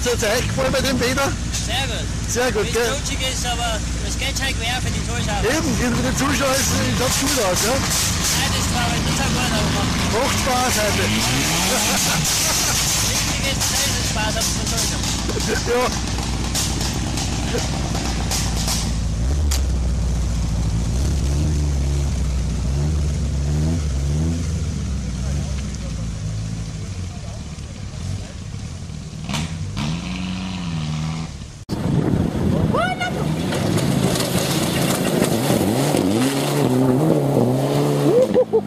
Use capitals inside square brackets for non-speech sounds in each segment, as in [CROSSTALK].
Herr uns jetzt eingefallen bei dem Wetter. Sehr gut. Sehr gut, Wenn gell? es rutschig ist, aber es geht schon quer für die Zuschauer. Eben, für die Zuschauer ist schaut gut aus, ja? Nein, das war nicht so gut, aber Macht Spaß heute. wichtig ist, dass es Spaß haben zu Zuschauer. Ja. Yeah,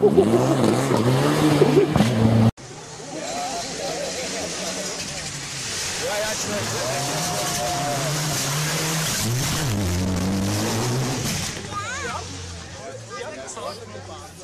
that's right. Yeah, that's right.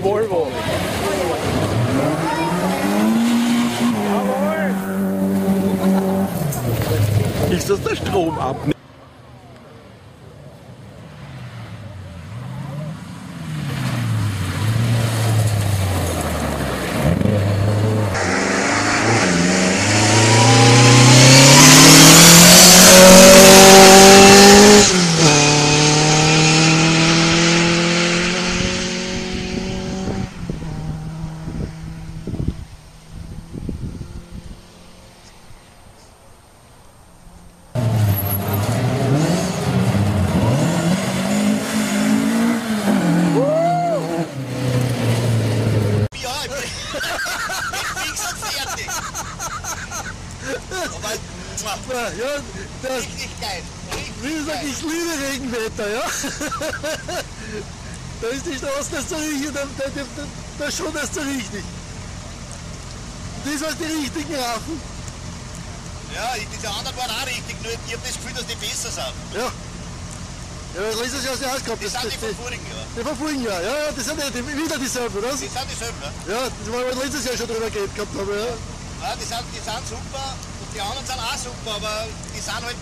Volvo! Ist das der Strom ab? Ja, ich bin, ich bin schon fertig. Aber muah, Ja, das, richtig geil. wie gesagt, ich liebe Regenwetter, ja? [LAUGHS] Da ist die Straße nicht so richtig, da, da, da, da schon das so richtig. Das waren die richtigen Rachen. Ja, diese anderen waren auch richtig, nur ich habe das Gefühl, dass die besser sind. Ja. Ja, letztes Jahr hast du ausgehabt. Die Das, sind das, die das, von vorigen Jahr. die von vorigen Jahr, ja, ja, das sind ja die, wieder dieselben, oder? Die sind dieselben, ne? Ja, das war wir letztes Jahr schon drüber geredet gehabt haben, ja. Ja, die, sind, die sind super die anderen sind auch super, aber die sind halt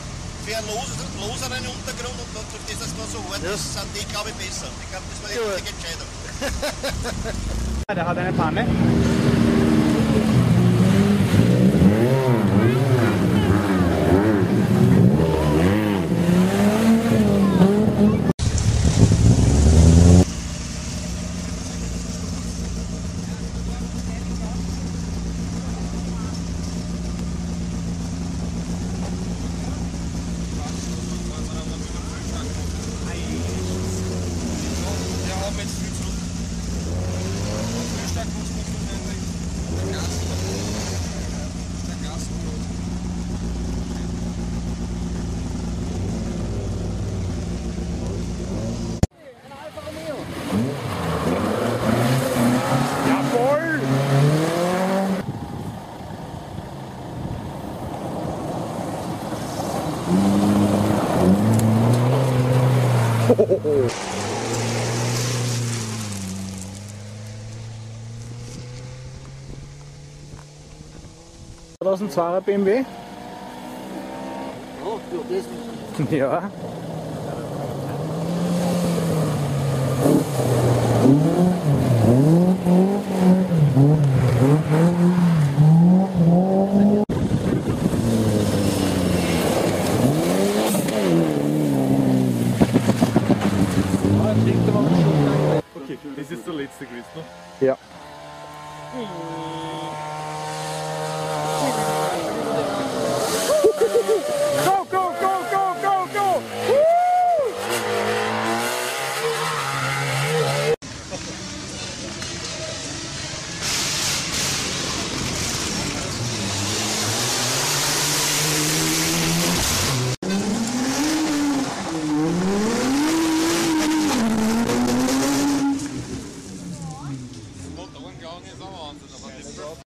für einen los, loseren Untergrund und durch das, dass es da so hart Ja. ist, sind die, glaube ich, besser. Ich glaube, das war die Ja. richtige Entscheidung. [LAUGHS] Der hat eine Panne. Euro. Oder aus dem 2er BMW? Ja. This is the late degrees, no? Yeah. gegangen ist, auch Wahnsinn.